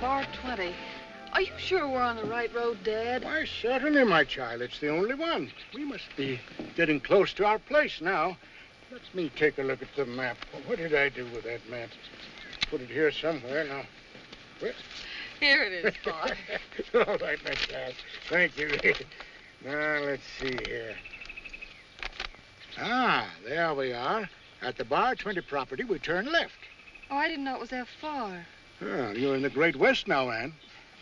bar 20. Are you sure we're on the right road, Dad? Why, certainly, my child. It's the only one. We must be getting close to our place now. Let me take a look at the map. What did I do with that map? Put it here somewhere now. Where? Here it is, Bob. All right, my child. Thank you. now, let's see here. Ah, there we are. At the Bar 20 property, we turn left. Oh, I didn't know it was that far. Well, you're in the Great West now, Anne.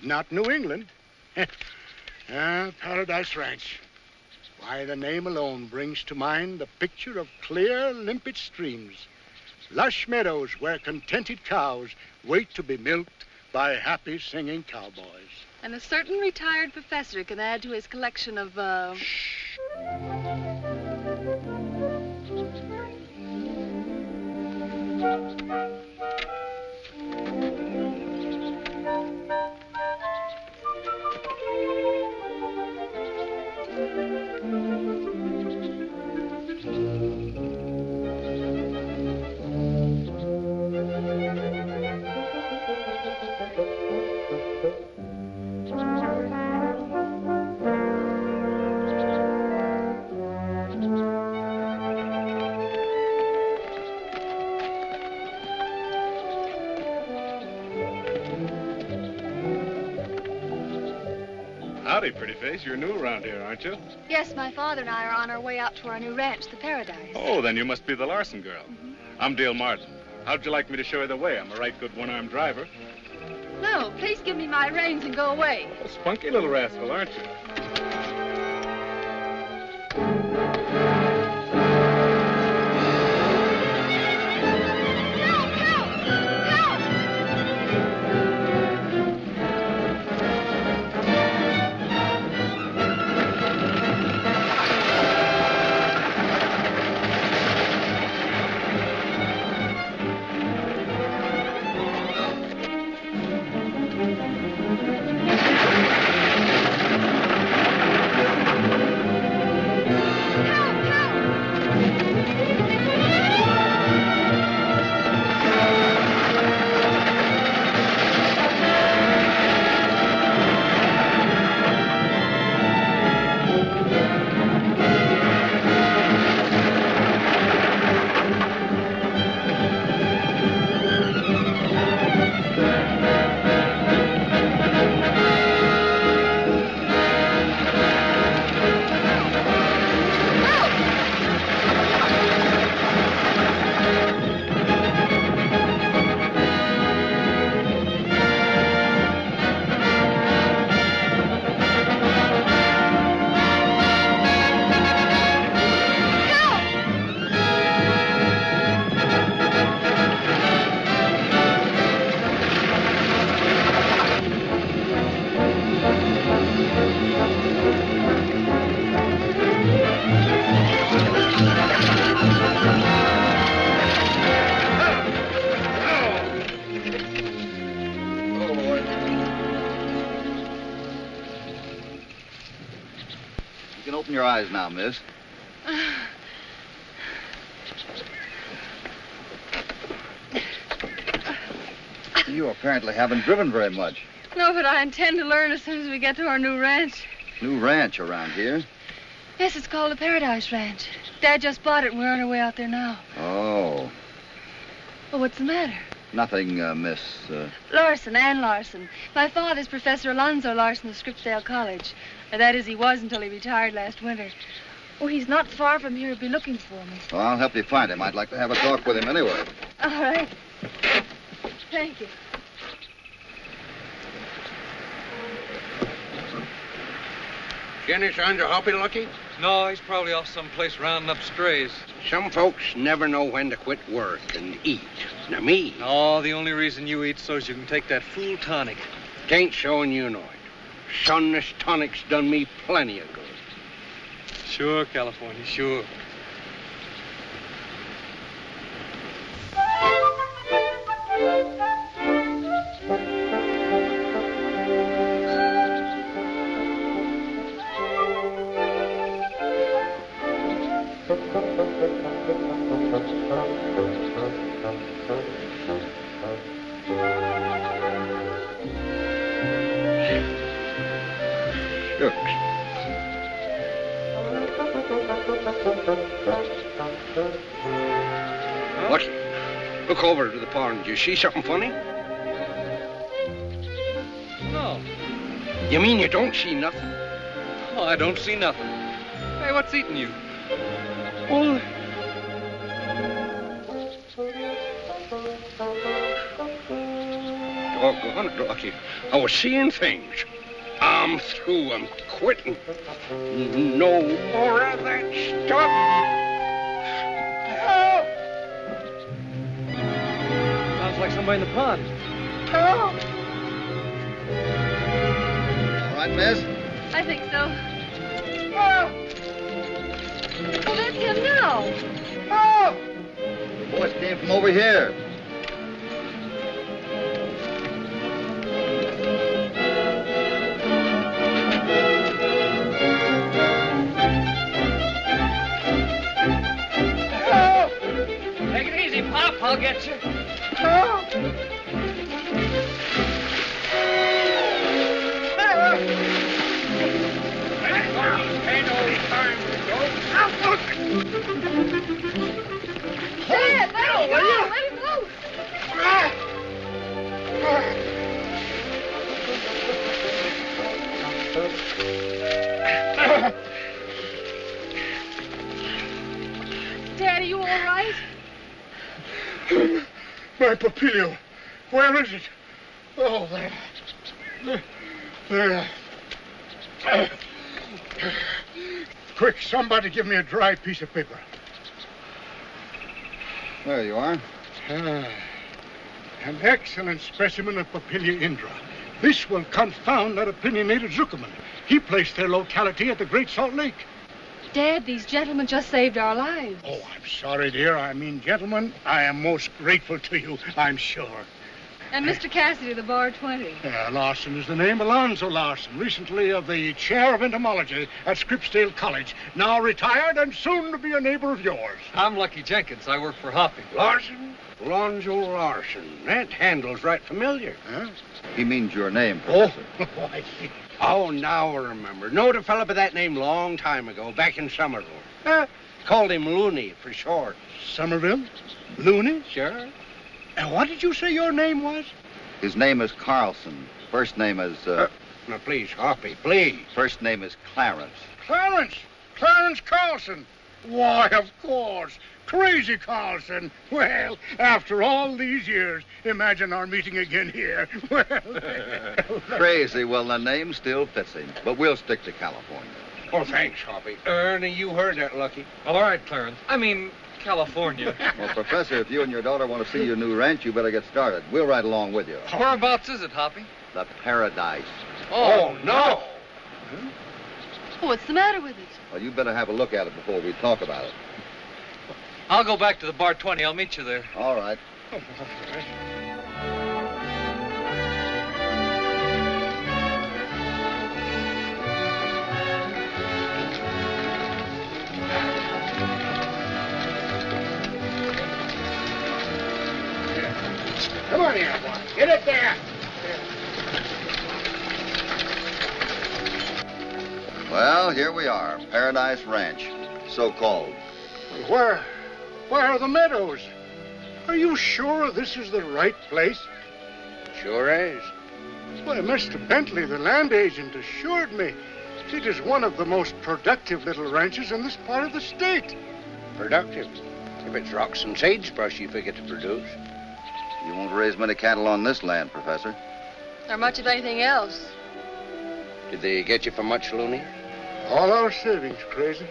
Not New England. ah, Paradise Ranch. Why, the name alone brings to mind the picture of clear, limpid streams, lush meadows where contented cows wait to be milked by happy singing cowboys. And a certain retired professor can add to his collection of, uh... Shh. Face. You're new around here, aren't you? Yes, my father and I are on our way out to our new ranch, the Paradise. Oh, then you must be the Larson girl. Mm-hmm. I'm Dale Martin. How'd you like me to show you the way? I'm a right good one-armed driver. No, please give me my reins and go away. A spunky little rascal, aren't you? You apparently haven't driven very much. No, but I intend to learn as soon as we get to our new ranch. New ranch around here. Yes, it's called the Paradise Ranch. Dad just bought it, and we're on our way out there now. Oh, Well, what's the matter? nothing, uh, miss. Uh, Larson, Ann Larson. My father's Professor Alonzo Larson of Scripsdale College. Or that is, he was until he retired last winter. Oh, he's not far from here. He'll be looking for me. well, I'll help you find him. I'd like to have a talk with him anyway. All right. Thank you. Any signs Hoppy Lucky? No, he's probably off someplace rounding up strays. Some folks never know when to quit work and eat. Now me. Oh, the only reason you eat so's you can take that fool tonic. Tain't showin' you know it. Son, this tonic's done me plenty of good. Sure, California, sure. What? Look over to the pond. Do you see something funny? No. You mean you don't see nothing? Oh, I don't see nothing. Hey, what's eating you? Well, doggone it, Rocky. I was seeing things. I'm through. I'm quitting. No more of that stuff. Help! Sounds like somebody in the pond. Help! All right, miss? I think so. Help! Oh, that's him now. Voice came from over here. Take easy, Pop. I'll get you. Dad, let him go. Let him go. My Papilio. Where is it? Oh, there. There. Uh, Quick, somebody give me a dry piece of paper. There you are. Ah, an excellent specimen of Papilio indra. This will confound that opinionated Zuckerman. He placed their locality at the Great Salt Lake. Dad, these gentlemen just saved our lives. Oh, I'm sorry, dear. I mean, gentlemen, I am most grateful to you, I'm sure. And Mr. Cassidy, the bar 20. Uh, Larson is the name, Alonzo Larson, recently of the chair of entomology at Scripsdale College, now retired and soon to be a neighbor of yours. I'm Lucky Jenkins. I work for Hoppy. Larson? Alonzo Larson. That handle's right familiar. Huh? He means your name, Oh, Professor. I see. Oh, now I remember. Knowed a fella by that name long time ago, back in Somerville. Uh, called him Looney for short. Somerville? Looney? Sure. And what did you say your name was? His name is Carlson. First name is, uh, Now, please, Hoppy, please. first name is Clarence. Clarence. Clarence Carlson. Why, of course. Crazy Carlson. Well, after all these years, imagine our meeting again here. Well, Crazy. Well, the name still fits him, but we'll stick to California. Oh, thanks, Hoppy. Ernie, you heard that, Lucky. All right, Clarence. I mean, California. Well, Professor, if you and your daughter want to see your new ranch, you better get started. We'll ride along with you. Whereabouts is it, Hoppy? The Paradise. Oh, no. Oh, what's the matter with it? Well, you better have a look at it before we talk about it. I'll go back to the bar 20. I'll meet you there. All right. Come on here, boy. Get it there. Well, here we are. Paradise Ranch. So called. Where, where are the meadows? Are you sure this is the right place? Sure is. Why, Mr. Bentley, the land agent, assured me it is one of the most productive little ranches in this part of the state. Productive. If it's rocks and sagebrush you figure to produce. You won't raise many cattle on this land, Professor. Or much of anything else. Did they get you for much, Looney? All our savings, crazy.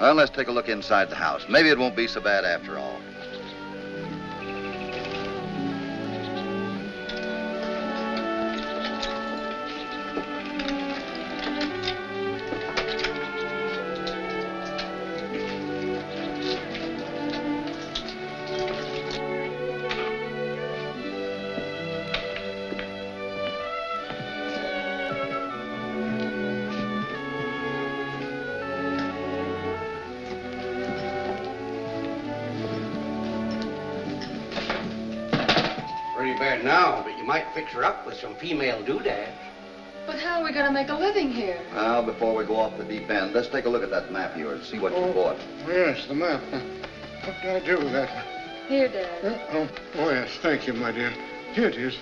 Well, let's take a look inside the house. Maybe it won't be so bad after all. Before we go off the deep end, let's take a look at that map of yours, see what you bought. Yes, the map. What can I do with that? Here, Dad. Uh, oh, oh, yes, thank you, my dear. Here it is.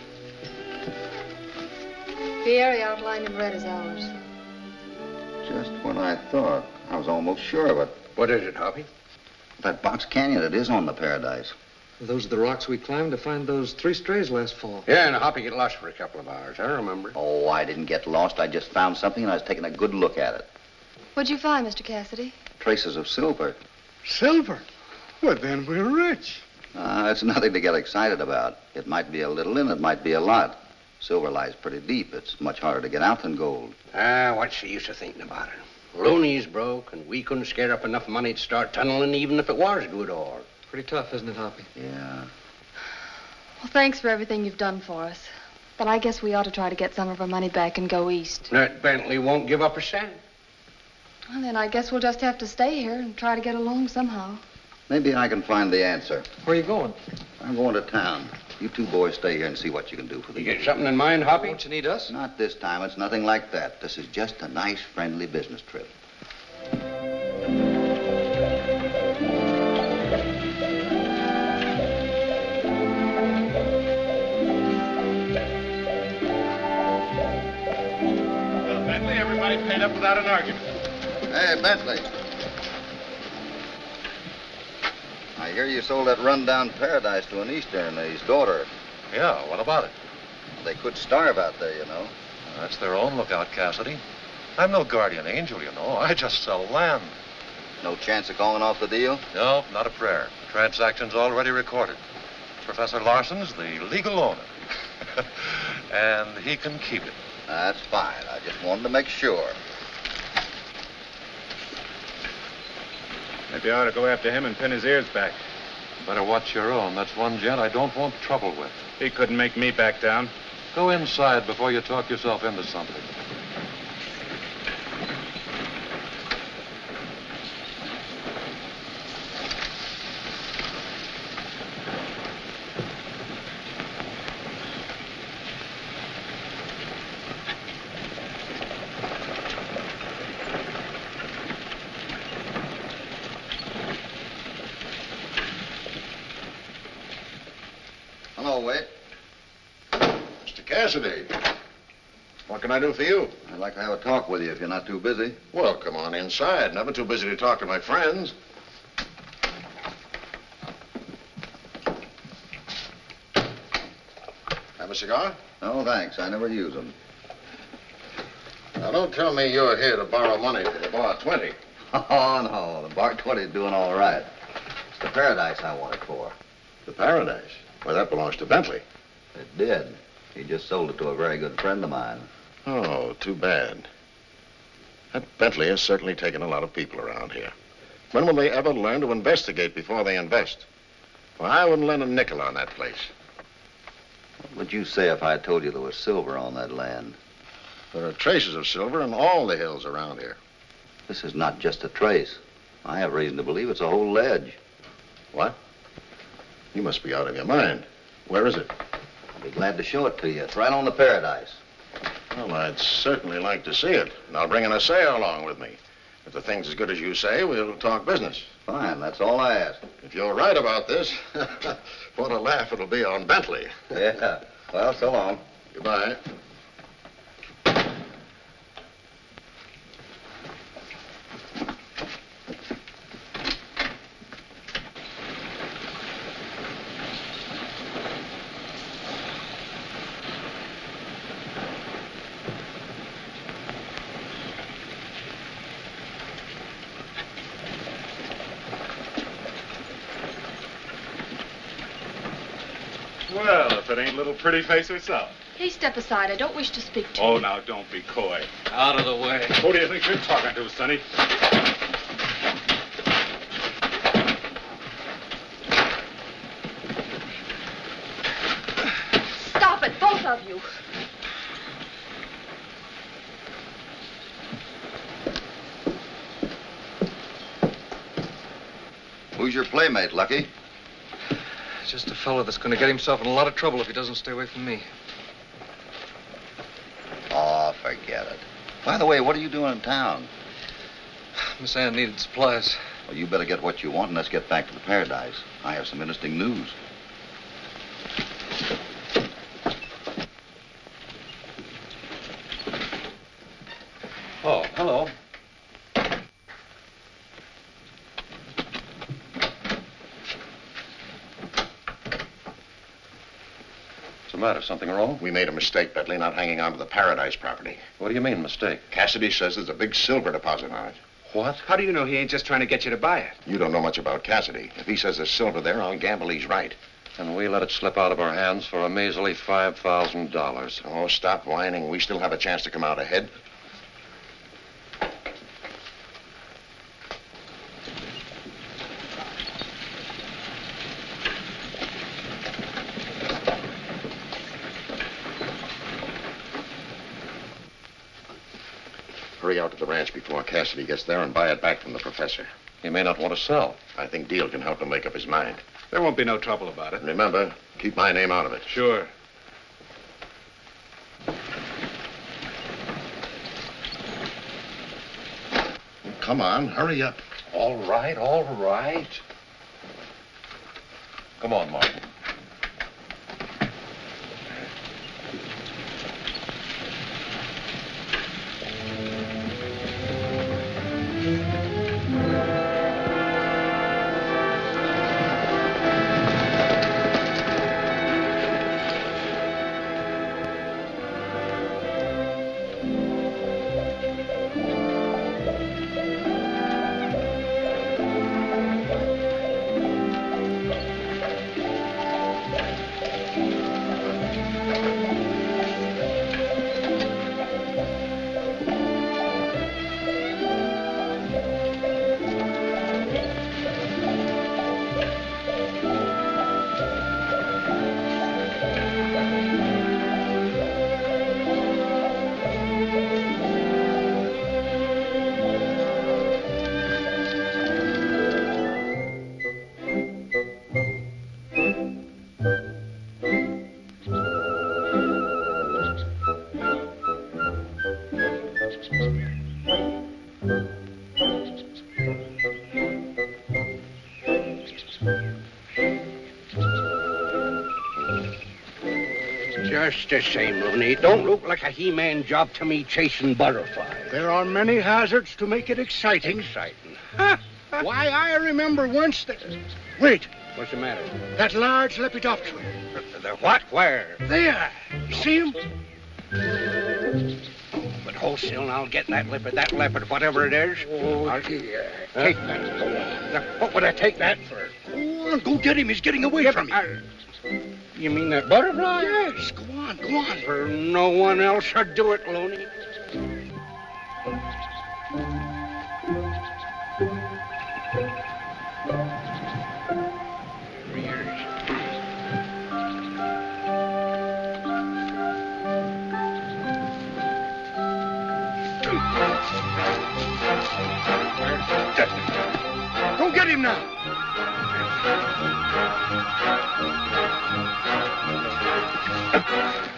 The area outlined in red is ours. Just what I thought. I was almost sure of it. What is it, Hoppy? That box canyon, it is on the paradise. Those are the rocks we climbed to find those three strays last fall. Yeah, and a Hoppy get lost for a couple of hours. I remember. Oh, I didn't get lost. I just found something and I was taking a good look at it. What'd you find, Mr. Cassidy? Traces of silver. Silver. Well, then we're rich. Uh, it's nothing to get excited about. It might be a little and it might be a lot. Silver lies pretty deep. It's much harder to get out than gold. Ah, what's the use of thinking about it? Looney's broke, and we couldn't scare up enough money to start tunneling, even if it was good ore. Pretty tough, isn't it, Hoppy? Yeah. Well, thanks for everything you've done for us. But I guess we ought to try to get some of our money back and go east. That Bentley won't give up a cent. Well, then I guess we'll just have to stay here and try to get along somehow. Maybe I can find the answer. Where are you going? I'm going to town. You two boys stay here and see what you can do for the You the get something in mind, Hoppy? Don't you need us? Not this time. It's nothing like that. This is just a nice, friendly business trip. Without an argument. Hey, Bentley. I hear you sold that rundown paradise to an Eastern, his daughter. Yeah, what about it? They could starve out there, you know. That's their own lookout, Cassidy. I'm no guardian angel, you know. I just sell land. No chance of calling off the deal? No, not a prayer. The transaction's already recorded. Professor Larson's the legal owner. and he can keep it. That's fine. I just wanted to make sure. Maybe I ought to go after him and pin his ears back. Better watch your own. That's one gent I don't want trouble with. He couldn't make me back down. Go inside before you talk yourself into something. Hello, Wade. Mr. Cassidy, what can I do for you? I'd like to have a talk with you if you're not too busy. Well, come on inside. Never too busy to talk to my friends. Have a cigar? No, thanks. I never use them. Now, don't tell me you're here to borrow money for the bar 20. Oh, no. The Bar 20's doing all right. It's the paradise I want it for. The Paradise? Well, that belongs to Bentley. It did. He just sold it to a very good friend of mine. Oh, too bad. That Bentley has certainly taken a lot of people around here. When will they ever learn to investigate before they invest? Well, I wouldn't lend a nickel on that place. What would you say if I told you there was silver on that land? There are traces of silver in all the hills around here. This is not just a trace. I have reason to believe it's a whole ledge. What? You must be out of your mind. Where is it? I'll be glad to show it to you. It's right on the paradise. Well, I'd certainly like to see it. And I'll bring an assayer along with me. If the thing's as good as you say, we'll talk business. Fine, that's all I ask. If you're right about this, what a laugh it'll be on Bentley. Yeah. Well, so long. Goodbye. Well, if it ain't little pretty face herself. Please step aside. I don't wish to speak to Oh, you. Oh, now, don't be coy. Out of the way. Who do you think you're talking to, Sonny? Stop it, both of you. Who's your playmate, Lucky? Just a fellow that's going to get himself in a lot of trouble if he doesn't stay away from me. Oh, forget it. By the way, what are you doing in town? Miss Ann needed supplies. Well, you better get what you want and let's get back to the paradise. I have some interesting news. Oh, hello. What's the matter? Something wrong? We made a mistake, Bentley, not hanging on to the Paradise property. What do you mean, mistake? Cassidy says there's a big silver deposit on it. What? How do you know he ain't just trying to get you to buy it? You don't know much about Cassidy. If he says there's silver there, I'll gamble he's right. And we let it slip out of our hands for a measly $5,000. Oh, stop whining. We still have a chance to come out ahead. Hurry out to the ranch before Cassidy gets there and buy it back from the professor. He may not want to sell. I think Deal can help him make up his mind. There won't be no trouble about it. And remember, keep my name out of it. Sure. Come on, hurry up. All right, all right. Come on, Martin. Just the same, Looney. It don't look like a He-Man job to me chasing butterflies. There are many hazards to make it exciting. Exciting. Why, I remember once that. Wait, What's the matter? that large Lepidoptera. The, the what? Where? There. You see him? But hold still and I'll get that leopard, that leopard, whatever it is. Oh, I'll dear. take that. Now, what would I take that for? Go go get him. He's getting away from you. I- you mean that butterfly? Yes, go no one else would do it, Looney. Go get him now. Now,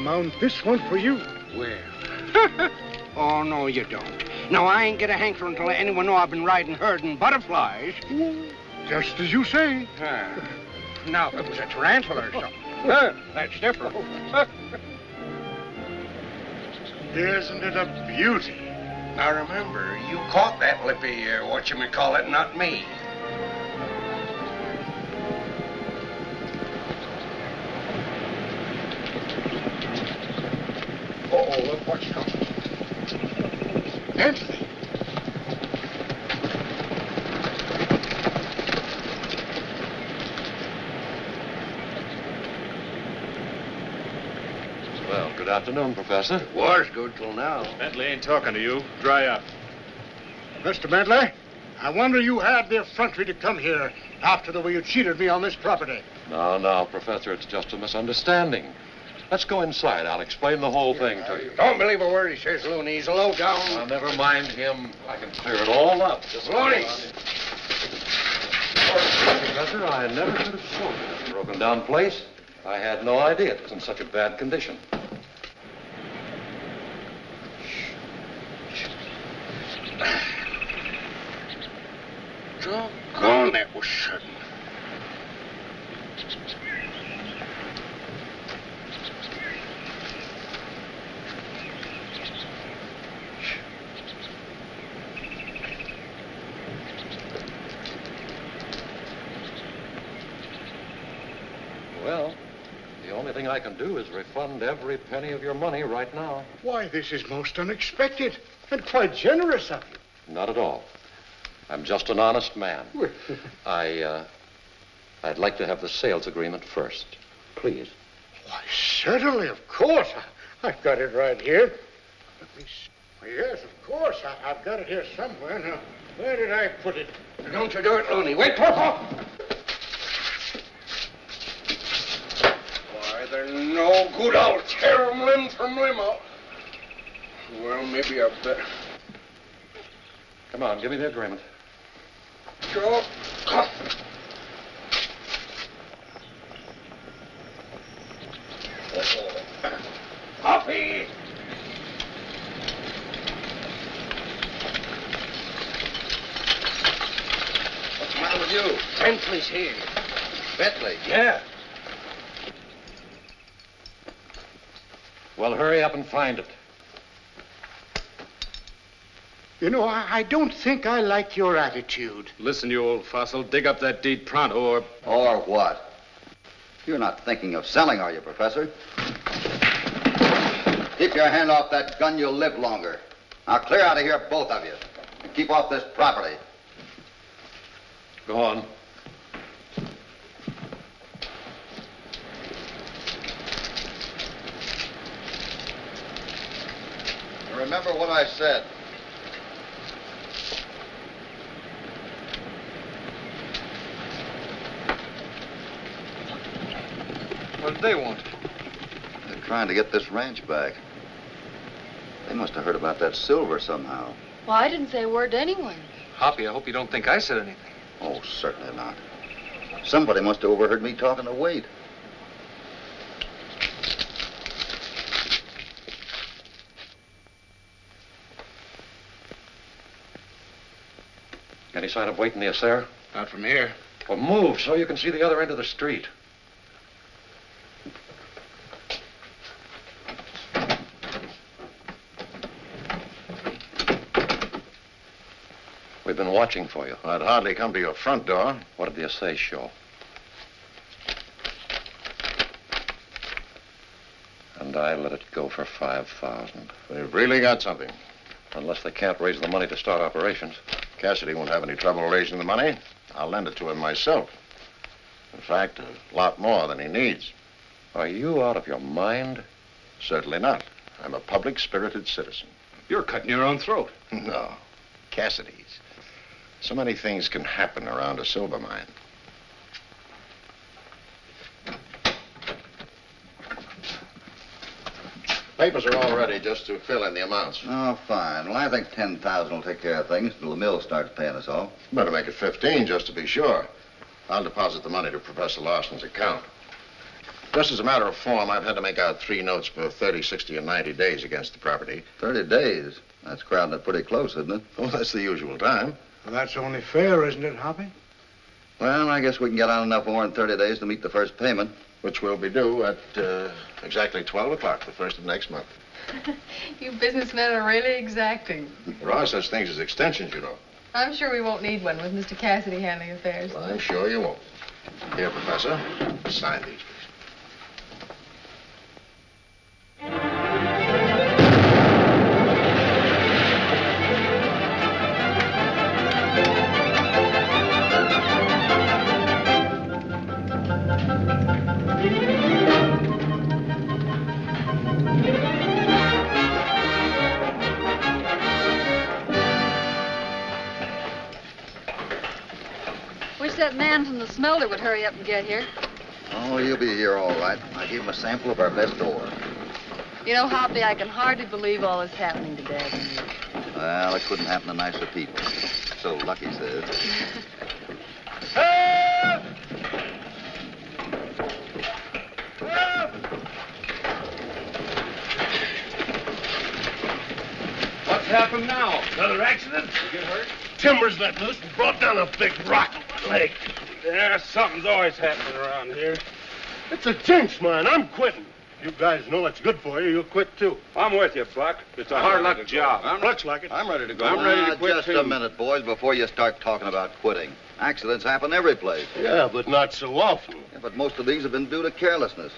I'm going to mount this one for you. Where? oh, no, you don't. Now, I ain't get a hankering to let anyone know I've been riding herding butterflies. Just as you say. Ah. Now, if it was a tarantula or something, huh, that's different. Isn't it a beauty? now remember, you caught that lippy, uh, whatchamacallit, not me. Anthony. Well, good afternoon, Professor. Was good till now. Bentley ain't talking to you. Dry up. Mr. Bentley, I wonder you had the effrontery to come here after the way you cheated me on this property. No, no, Professor, it's just a misunderstanding. Let's go inside. I'll explain the whole thing to you. Don't believe a word he says, Looney. He's low down. Now, never mind him. I can clear it all up. Just Looney! Professor, I never could have sold this broken down place. I had no idea it was in such a bad condition. Doggone, that was sudden. Well, the only thing I can do is refund every penny of your money right now. Why, this is most unexpected and quite generous of you. Not at all. I'm just an honest man. I, uh, I'd like to have the sales agreement first. Please. Why, certainly, of course. I, I've got it right here. Let me see. Yes, of course. I, I've got it here somewhere. Now, where did I put it? Don't you do it, Looney. Wait, Papa. They're no good. I'll tear 'em limb from limb out. Well, maybe I better. Come on, give me the agreement. Sure. Coffee! What's the matter with you? Bentley's here. Bentley. Yeah. Well, hurry up and find it. You know, I, I don't think I like your attitude. Listen, you old fossil, dig up that deed pronto or... Or what? You're not thinking of selling, are you, Professor? Keep your hand off that gun, you'll live longer. Now clear out of here, both of you. And keep off this property. Go on. And remember what I said. What did they want? They're trying to get this ranch back. They must have heard about that silver somehow. Well, I didn't say a word to anyone. Hoppy, I hope you don't think I said anything. Oh, certainly not. Somebody must have overheard me talking to Wade. Sign of Wade in the assayer? Not from here. Well, move so you can see the other end of the street. We've been watching for you. I'd hardly come to your front door. What did the assay show? And I let it go for 5000 They've really got something. Unless they can't raise the money to start operations. Cassidy won't have any trouble raising the money. I'll lend it to him myself. In fact, a lot more than he needs. Are you out of your mind? Certainly not. I'm a public spirited citizen. You're cutting your own throat. No. Cassidy's. So many things can happen around a silver mine. Papers are all ready just to fill in the amounts. Oh, fine. Well, I think 10000 will take care of things until the mill starts paying us all. Better make it 15 just to be sure. I'll deposit the money to Professor Larson's account. Just as a matter of form, I've had to make out three notes for 30, 60, and 90 days against the property. 30 days. That's crowding it pretty close, isn't it? Well, that's the usual time. Well, that's only fair, isn't it, Hoppy? Well, I guess we can get on enough more in 30 days to meet the first payment. Which will be due at uh, exactly 12 o'clock, the first of next month. You businessmen are really exacting. There are such things as extensions, you know. I'm sure we won't need one with Mr. Cassidy handling affairs. I'm sure you won't. Here, Professor, sign these, that man from the smelter would hurry up and get here. Oh, he'll be here all right. I gave him a sample of our best ore. You know, Hoppy, I can hardly believe all this happening to Dad and you. Well, it couldn't happen to nicer people. So Lucky says. What's happened now? Another accident? You get hurt? Timbers let loose and brought down a big rock on my leg. Yeah, something's always happening around here. It's a jinx, man. I'm quitting. You guys know it's good for you. You'll quit, too. I'm with you, Buck. It's a hard luck job. I'm Looks like it. I'm ready to go. Ah, I'm ready to quit, just too. a minute, boys, before you start talking about quitting. Accidents happen every place. Yeah, but not so often. Yeah, but most of these have been due to carelessness.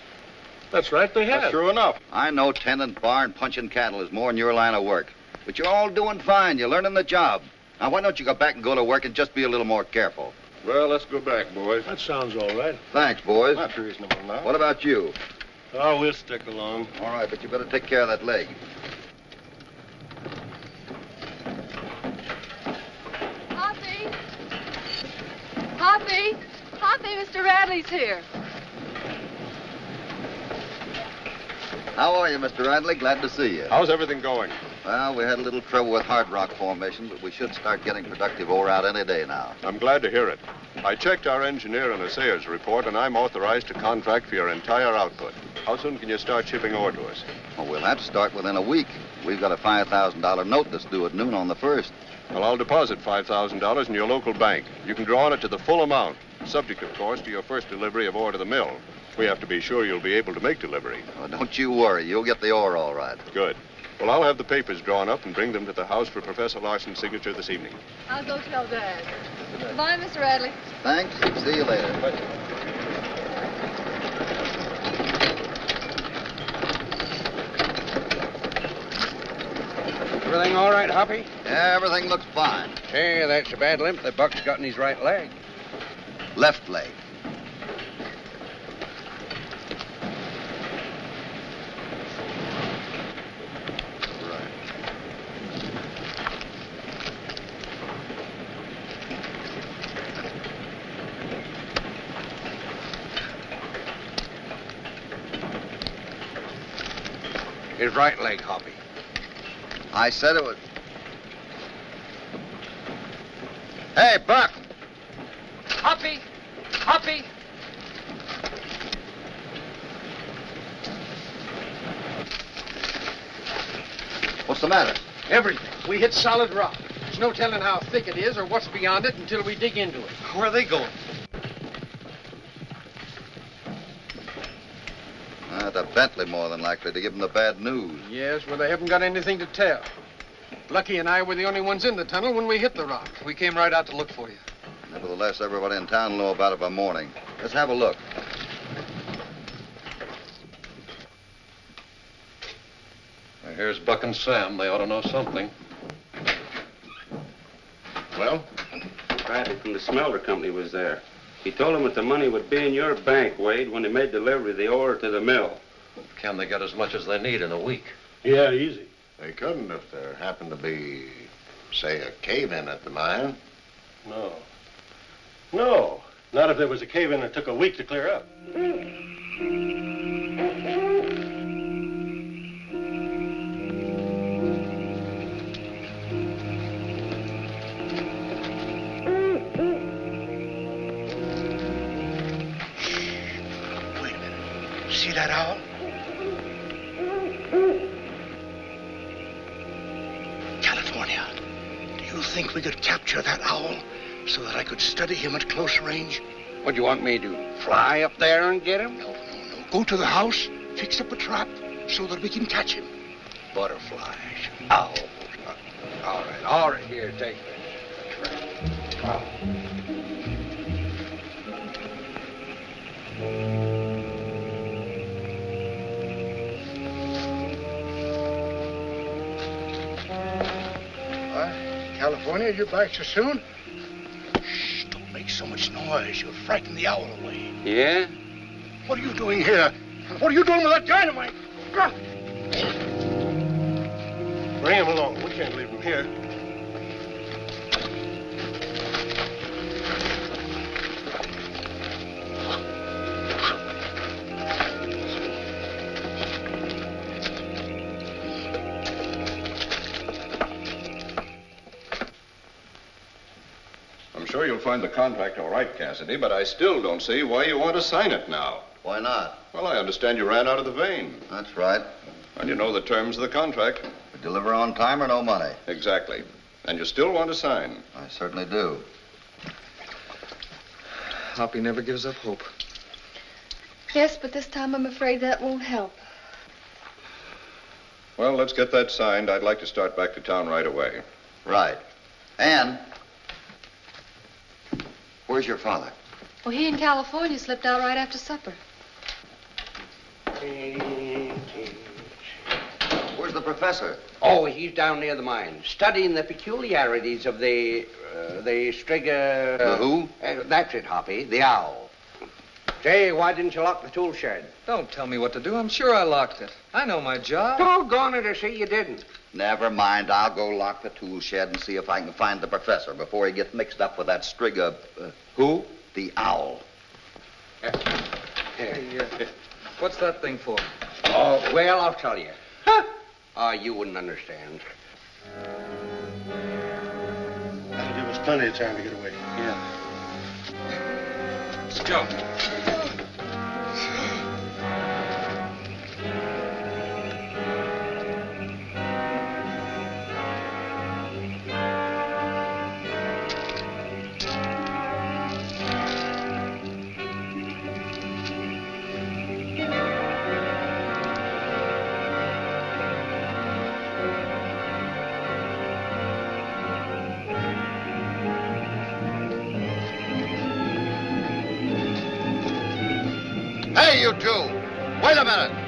That's right, they have. That's true enough. I know tending bar and punching cattle is more in your line of work. But you're all doing fine. You're learning the job. Now, why don't you go back and go to work and just be a little more careful? Well, let's go back, boys. That sounds all right. Thanks, boys. That's reasonable now. What about you? Oh, we'll stick along. All right, but you better take care of that leg. Hoppy! Hoppy! Hoppy, Mr. Radley's here. How are you, Mr. Radley? Glad to see you. How's everything going? Well, we had a little trouble with hard rock formation, but we should start getting productive ore out any day now. I'm glad to hear it. I checked our engineer and assayer's report, and I'm authorized to contract for your entire output. How soon can you start shipping ore to us? Well, we'll have to start within a week. We've got a $5,000 note that's due at noon on the 1st. Well, I'll deposit $5,000 in your local bank. You can draw on it to the full amount, subject, of course, to your first delivery of ore to the mill. We have to be sure you'll be able to make delivery. Well, don't you worry. You'll get the ore all right. Good. Well, I'll have the papers drawn up and bring them to the house for Professor Larson's signature this evening. I'll go tell Dad. Goodbye, Mr. Radley. Thanks. See you later. Everything all right, Hoppy? Yeah, everything looks fine. Hey, that's a bad limp that Buck's got in his right leg. Left leg. His right leg, Hoppy. I said it was. Hey, Buck! Hoppy! Hoppy! What's the matter? Everything. We hit solid rock. There's no telling how thick it is or what's beyond it until we dig into it. Where are they going? Uh, to Bentley, more than likely, to give them the bad news. Yes, well, they haven't got anything to tell. Lucky and I were the only ones in the tunnel when we hit the rock. We came right out to look for you. Nevertheless, everybody in town will know about it by morning. Let's have a look. Now, here's Buck and Sam. They ought to know something. Well, Bradley from the smelter company was there. He told him that the money would be in your bank, Wade, when they made delivery of the ore to the mill. Can they get as much as they need in a week? Yeah, easy. they couldn't if there happened to be, say, a cave-in at the mine. No. No. Not if there was a cave-in that took a week to clear up. Wait a minute. See that owl? Think we could capture that owl so that I could study him at close range? What do you want me to do? Fly up there and get him? No, no, no. Go to the house, fix up a trap so that we can catch him. Butterflies. Oh. All right, all right. Here, take it. Oh. What? California, you're back so soon? Shh, don't make so much noise. You'll frighten the owl away. Yeah? What are you doing here? What are you doing with that dynamite? Bring him along. We can't leave him here. Find the contract all right, Cassidy, but I still don't see why you want to sign it now. Why not? Well, I understand you ran out of the vein. That's right. And you know the terms of the contract. We deliver on time or no money. Exactly. And you still want to sign. I certainly do. Hoppy never gives up hope. Yes, but this time I'm afraid that won't help. Well, let's get that signed. I'd like to start back to town right away. Right. And where's your father? Well, he in California slipped out right after supper. Where's the professor? Oh, he's down near the mine, studying the peculiarities of the uh, the striga. The who? Uh, that's it, Hoppy. The owl. Jay, why didn't you lock the tool shed? Don't tell me what to do. I'm sure I locked it. I know my job. Doggone it, I say you didn't. Never mind. I'll go lock the tool shed and see if I can find the professor before he gets mixed up with that striga. Uh, who? The owl. Hey, uh, what's that thing for? Oh, well, I'll tell you. Huh? Ah, you wouldn't understand. That'll give us plenty of time to get away. Yeah. Let's go. Wait a minute!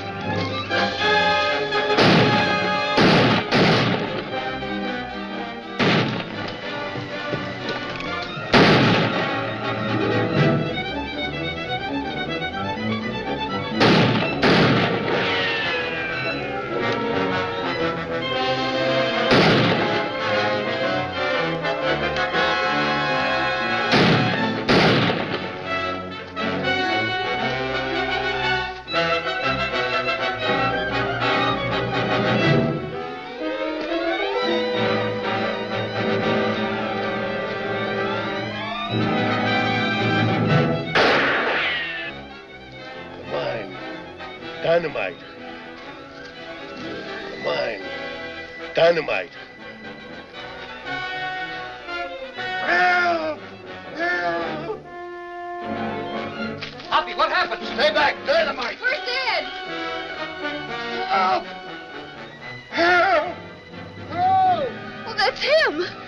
Dynamite. The mine. Dynamite. Help! Help! Hoppy, what happened? Stay back! Dynamite! We're dead. Help! Help! Help! Oh, that's him.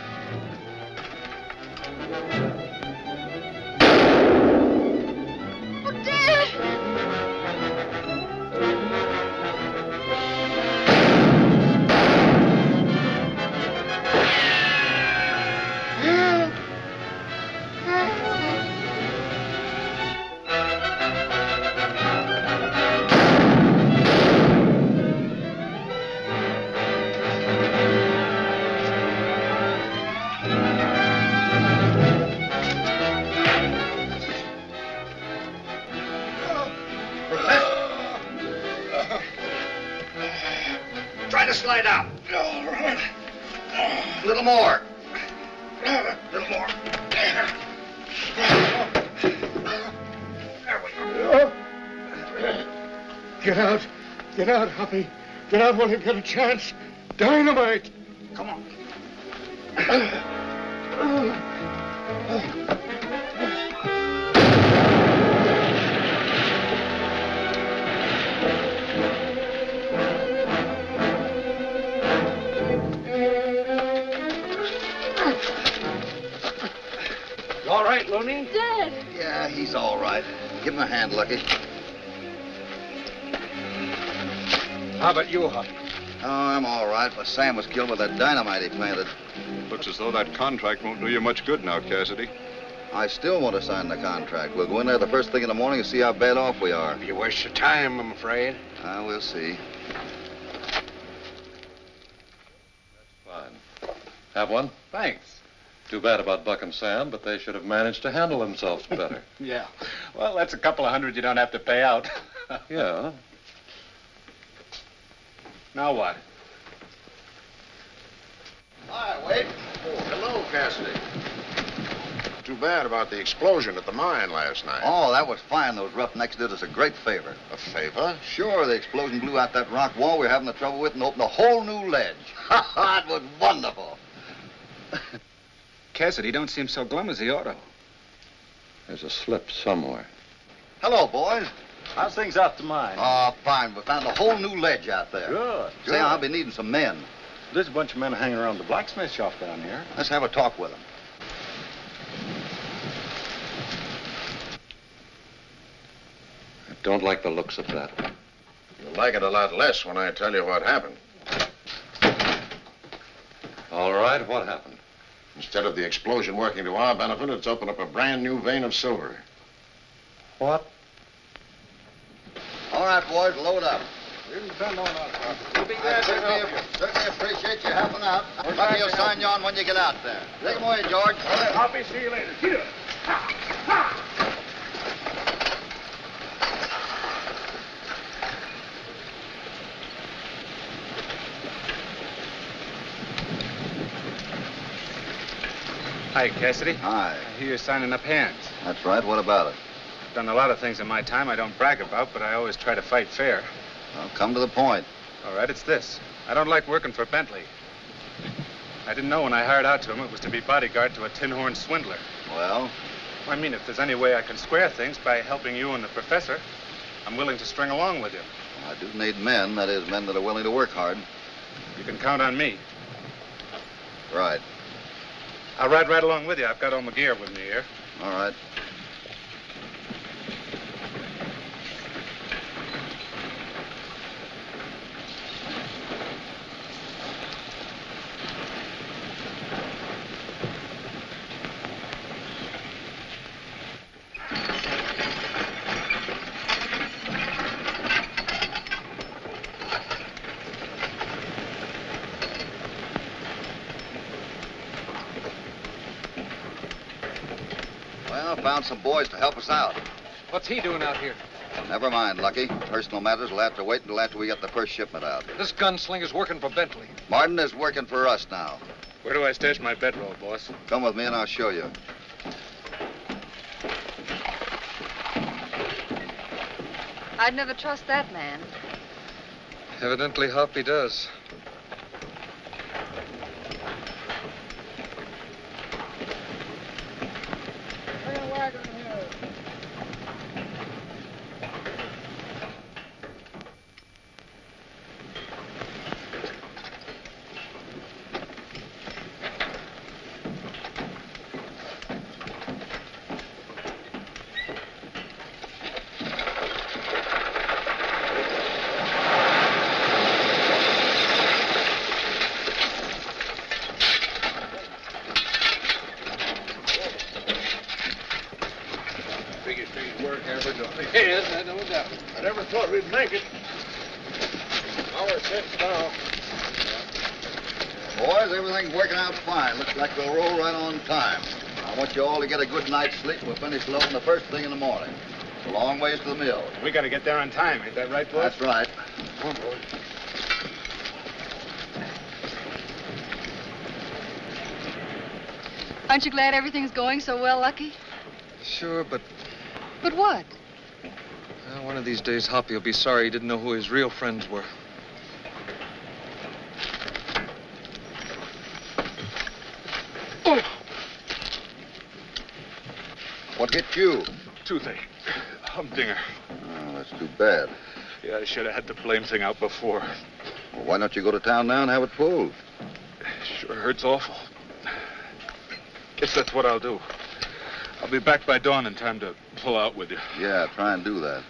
Out, Hoppy. Get out while you get a chance. Dynamite. Come on. You all right, Looney? Dad! Yeah, he's all right. Give him a hand, Lucky. How about you, Huck? Oh, I'm all right, but Sam was killed with that dynamite he planted. Looks as though that contract won't do you much good now, Cassidy. I still want to sign the contract. We'll go in there the first thing in the morning and see how bad off we are. You waste your time, I'm afraid. Uh, we'll see. That's fine. Have one? Thanks. Too bad about Buck and Sam, but they should have managed to handle themselves better. Yeah. Well, that's a couple of hundred you don't have to pay out. yeah. Now what? Hi, Wade. Oh, hello, Cassidy. Too bad about the explosion at the mine last night. Oh, that was fine. Those roughnecks did us a great favor. A favor? Sure, the explosion blew out that rock wall we were having the trouble with and opened a whole new ledge. Ha ha, it was wonderful. Cassidy don't seem so glum as he ought to. There's a slip somewhere. Hello, boys. How's things out to mine? Oh, fine. We found a whole new ledge out there. Good. Say, good. I'll be needing some men. There's a bunch of men hanging around the blacksmith shop down here. Let's have a talk with them. I don't like the looks of that. You'll like it a lot less when I tell you what happened. All right, what happened? Instead of the explosion working to our benefit, it's opened up a brand new vein of silver. What? All right, boys, load up. You can depend on us, We'll be glad to certainly, help you. certainly appreciate you helping out. We're glad Lucky to will help sign you on when you get out there. Take 'em away, George. I'll be see you later. Here. Hi, Cassidy. Hi. I hear you're signing up hands. That's right. What about it? I've done a lot of things in my time I don't brag about, but I always try to fight fair. Well, come to the point. All right, it's this. I don't like working for Bentley. I didn't know when I hired out to him it was to be bodyguard to a tin horn swindler. Well, I mean, if there's any way I can square things by helping you and the professor, I'm willing to string along with you. I do need men. That is, men that are willing to work hard. You can count on me. Right. I'll ride right along with you. I've got all my gear with me here. All right. Well, found some boys to help us out. What's he doing out here? Never mind, Lucky. Personal matters will have to wait until after we get the first shipment out. This gunslinger's working for Bentley. Martin is working for us now. Where do I stash my bedroll, boss? Come with me and I'll show you. I'd never trust that man. Evidently, Hoppy does. Biggest day's work ever done. Yes, I no doubt. I never thought we'd make it. Hour six now. Boys, everything's working out fine. Looks like we'll roll right on time. I want you all to get a good night's sleep. We'll finish loading the first thing in the morning. It's a long ways to the mill. We got to get there on time. Ain't that right, boss? That's right. Come on, boys. Aren't you glad everything's going so well, Lucky? Sure, but But what? uh, one of these days Hoppy will be sorry he didn't know who his real friends were. hit you? Toothache. Humdinger. Oh, that's too bad. Yeah, I should have had the blame thing out before. Well, why don't you go to town now and have it pulled? Sure hurts awful. Guess that's what I'll do. I'll be back by dawn in time to pull out with you. Yeah, try and do that.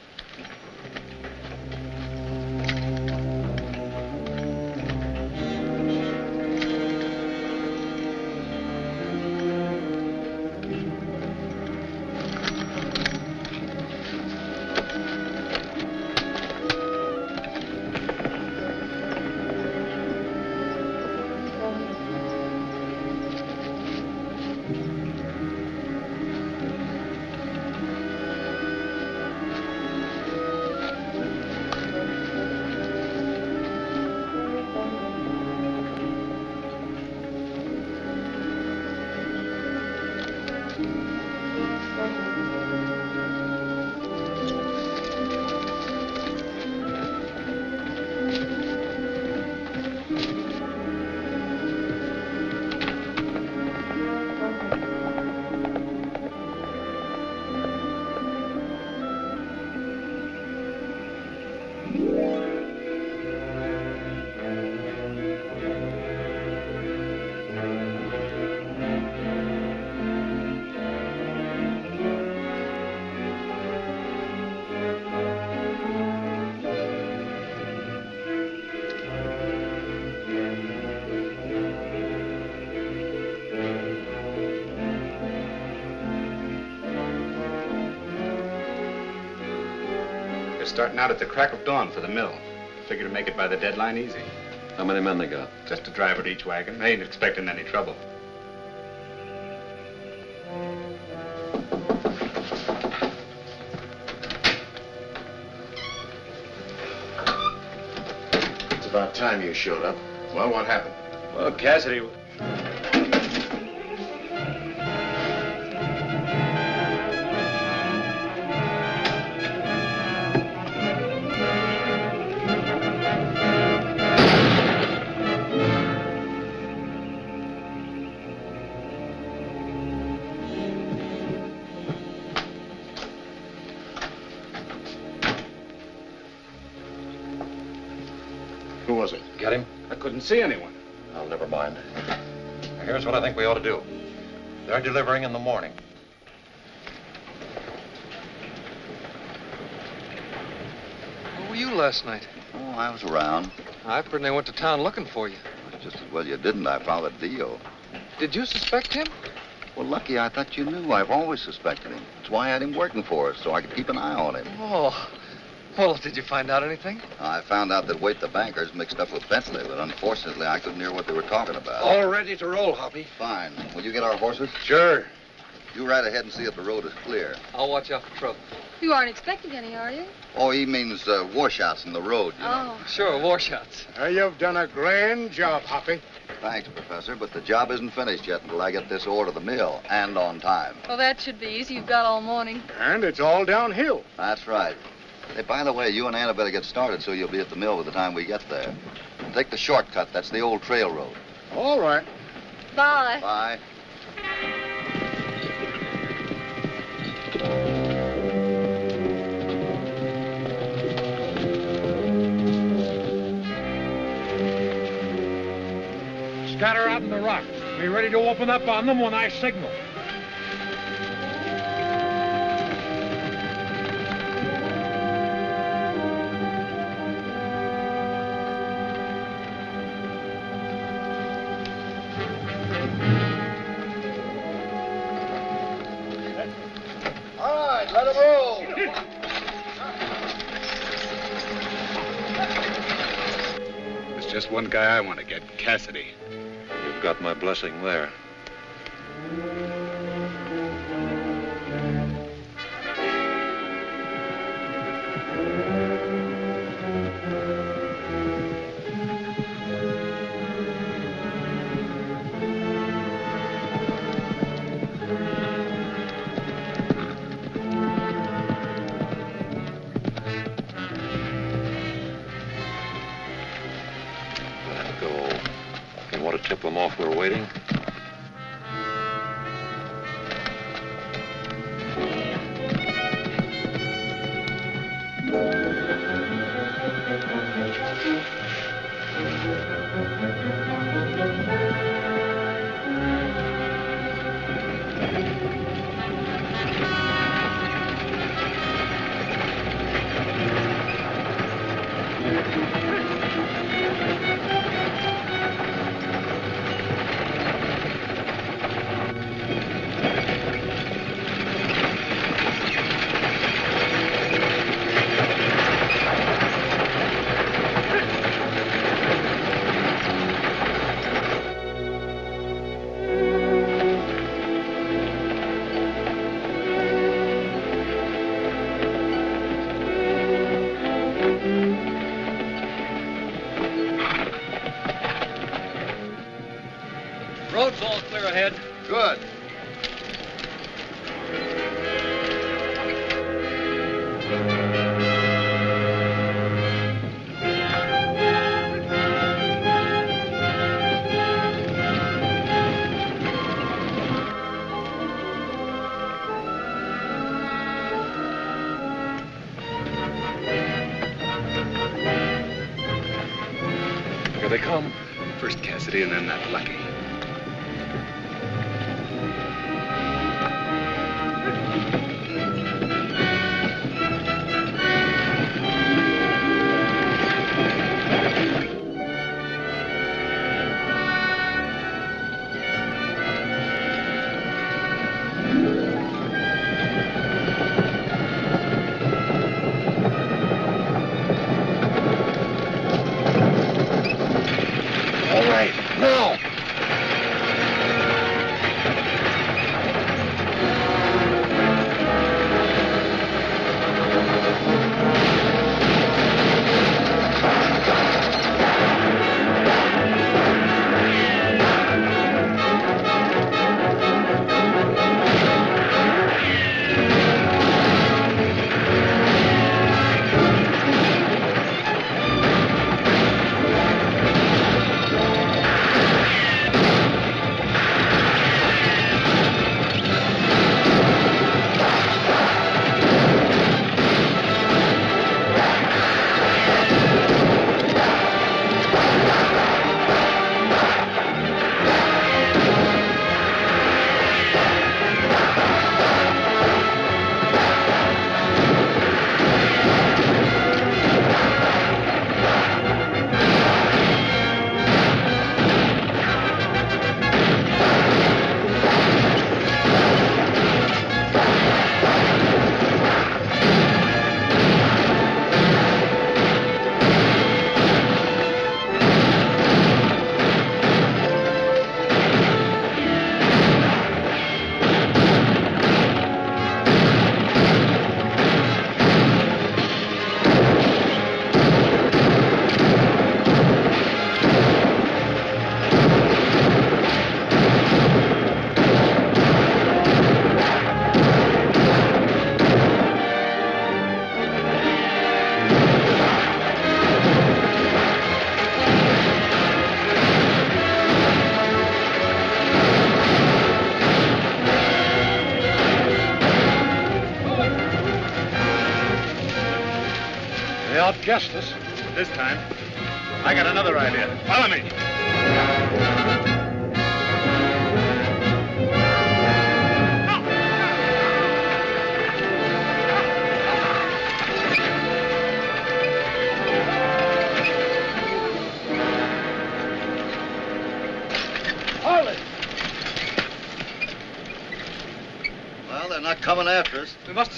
Starting out at the crack of dawn for the mill. Figure to make it by the deadline easy. How many men they got? Just a driver to each wagon. They ain't expecting any trouble. It's about time you showed up. Well, what happened? Well, Cassidy. See anyone. Oh, never mind. Here's what I think we ought to do. They're delivering in the morning. Where were you last night? Oh, I was around. I pretty went to town looking for you. Just as well you didn't. I followed Dio. Did you suspect him? Well, lucky I thought you knew. I've always suspected him. That's why I had him working for us, so I could keep an eye on him. Oh. Well, did you find out anything? I found out that Wait the banker's mixed up with Bentley, but unfortunately I couldn't hear what they were talking about. All ready to roll, Hoppy. Fine. Will you get our horses? Sure. You ride ahead and see if the road is clear. I'll watch out for trouble. You aren't expecting any, are you? Oh, he means uh, washouts in the road, you know. Oh. Sure, war shots. Uh, you've done a grand job, Hoppy. Thanks, Professor, but the job isn't finished yet until I get this ore to the mill, and on time. Well, that should be easy. You've got all morning. And it's all downhill. That's right. Hey, by the way, you and Anna better get started so you'll be at the mill by the time we get there. Take the shortcut. That's the old trail road. All right. Bye. Bye. Scatter out in the rocks. Be ready to open up on them when I signal. One guy I want to get, Cassidy. You've got my blessing there.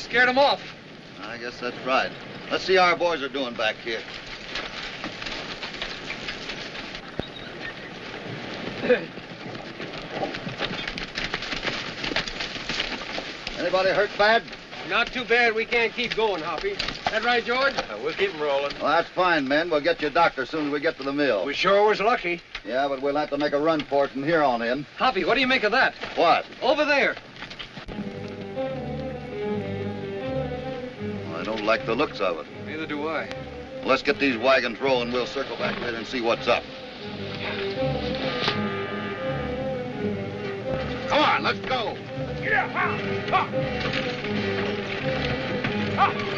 Scared them off. I guess that's right. Let's see how our boys are doing back here. Anybody hurt bad? Not too bad. We can't keep going, Hoppy. That right, George? Uh, we'll keep them rolling. Well, that's fine, men. We'll get you a doctor as soon as we get to the mill. We sure was lucky. Yeah, but we'll have to make a run for it from here on in. Hoppy, what do you make of that? What? Over there. like the looks of it. Neither do I. Let's get these wagons rolling. We'll circle back later and see what's up. Come on, let's go. Yeah. Ah, ah.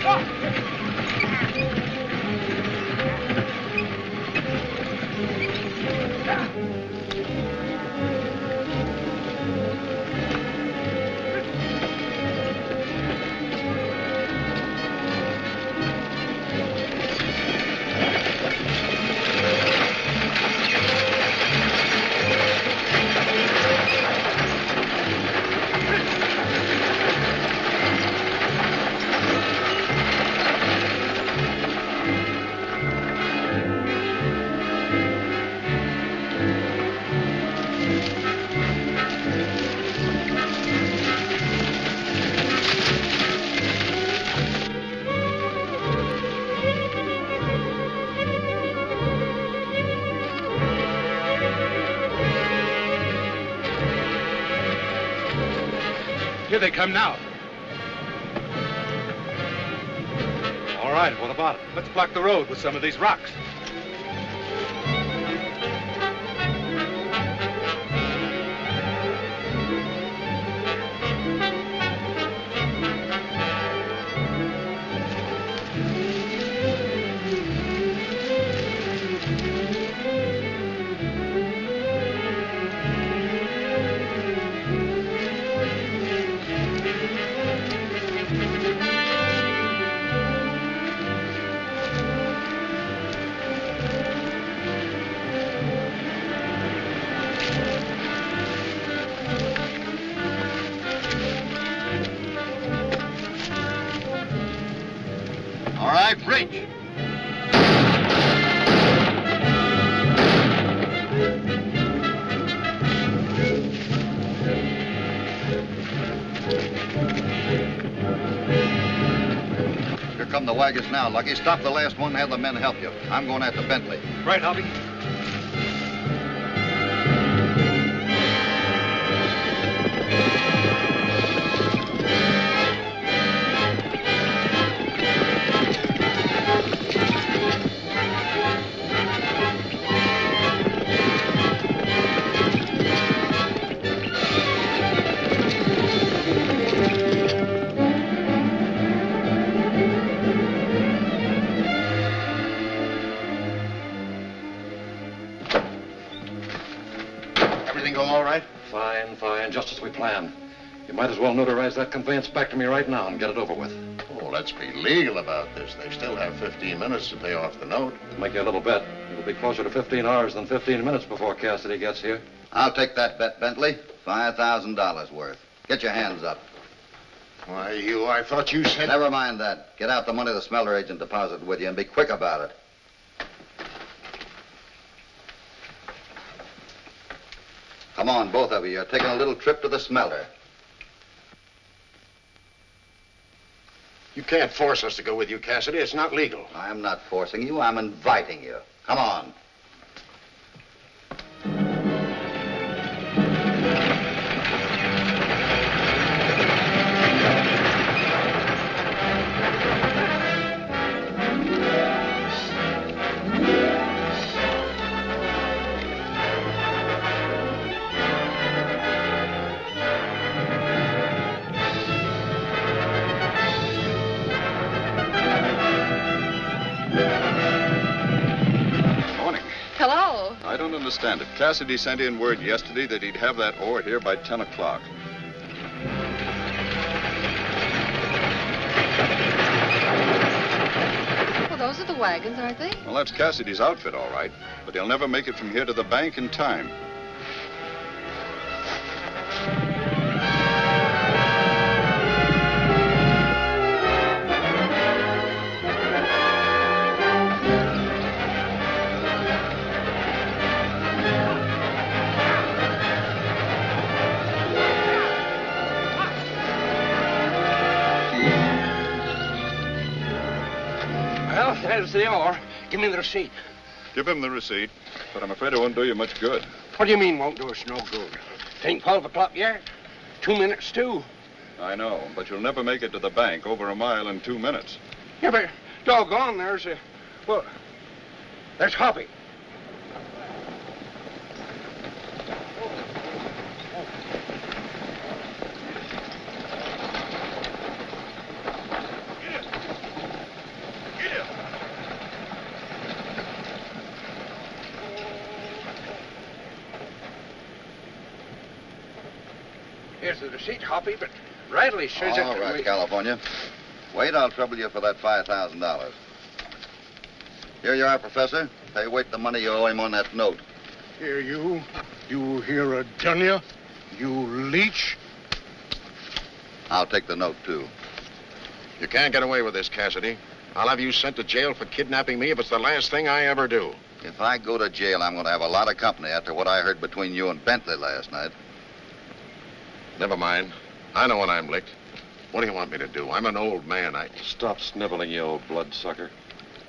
Ah, they come now. All right, what about it? Let's block the road with some of these rocks. Come the wagons now, Lucky. Stop the last one and have the men help you. I'm going after Bentley. Right, Hoppy. Fine, just as we planned. You might as well notarize that conveyance back to me right now and get it over with. Oh, let's be legal about this. They still have 15 minutes to pay off the note. Make you a little bet. It'll be closer to 15 hours than 15 minutes before Cassidy gets here. I'll take that bet, Bentley. $5,000 worth. Get your hands up. Why, you, I thought you said... Never mind that. Get out the money the smelter agent deposited with you and be quick about it. Come on, both of you. You're taking a little trip to the smelter. You can't force us to go with you, Cassidy. It's not legal. I'm not forcing you. I'm inviting you. Come on. Hello. I don't understand it. Cassidy sent in word yesterday that he'd have that ore here by 10 o'clock. Well, those are the wagons, aren't they? Well, that's Cassidy's outfit, all right. But he'll never make it from here to the bank in time. Well, there's the ore. Give me the receipt. Give him the receipt, but I'm afraid it won't do you much good. What do you mean won't do us no good? It ain't 12 o'clock yet. Two minutes, too. I know, but you'll never make it to the bank over a mile in two minutes. Yeah, but doggone, there's a... Well, there's Hoppy. Here's the receipt, Hoppy, but Radley says All that... right, we- California. Wait, I'll trouble you for that $5,000. Here you are, Professor. Pay Wait the money you owe him on that note. Here, you. You hear a done ya? You leech. I'll take the note, too. You can't get away with this, Cassidy. I'll have you sent to jail for kidnapping me if it's the last thing I ever do. If I go to jail, I'm going to have a lot of company after what I heard between you and Bentley last night. Never mind. I know when I'm licked. What do you want me to do? I'm an old man. I... Stop sniveling, you old bloodsucker.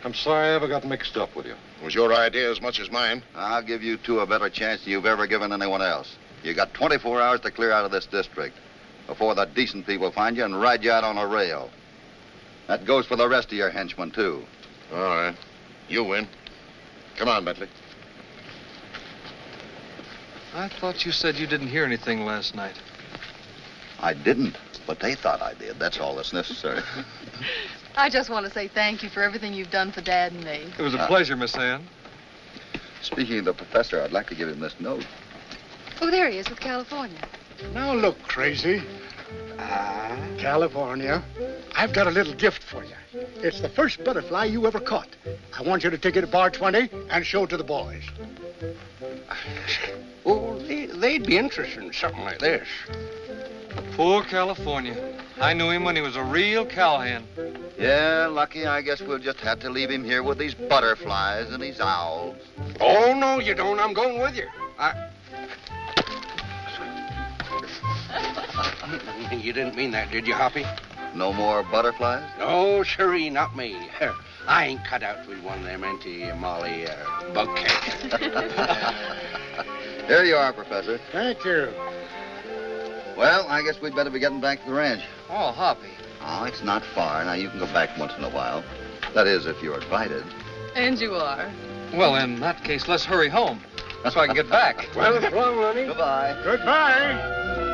I'm sorry I ever got mixed up with you. It was your idea as much as mine. I'll give you two a better chance than you've ever given anyone else. You got 24 hours to clear out of this district. before the decent people find you and ride you out on a rail. That goes for the rest of your henchmen, too. All right. You win. Come on, Bentley. I thought you said you didn't hear anything last night. I didn't, but they thought I did. That's all that's necessary. I just want to say thank you for everything you've done for Dad and me. It was a Uh, pleasure, Miss Ann. Speaking of the professor, I'd like to give him this note. Oh, there he is with California. Now look, crazy. Ah, California. I've got a little gift for you. It's the first butterfly you ever caught. I want you to take it to Bar 20 and show it to the boys. Oh, they, they'd be interested in something like this. Poor California. I knew him when he was a real cowhand. Yeah, Lucky, I guess we'll just have to leave him here with these butterflies and these owls. Oh, no, you don't. I'm going with you. I... you didn't mean that, did you, Hoppy? No more butterflies? No, sirree, not me. I ain't cut out to be one of them anti-molly uh, bug cakes. Here you are, Professor. Thank you. Well, I guess we'd better be getting back to the ranch. Oh, Hoppy. Oh, it's not far. Now, you can go back once in a while. That is, if you're invited. And you are. Well, in that case, let's hurry home That's so I can get back. well, so long, Lenny. Goodbye. Goodbye.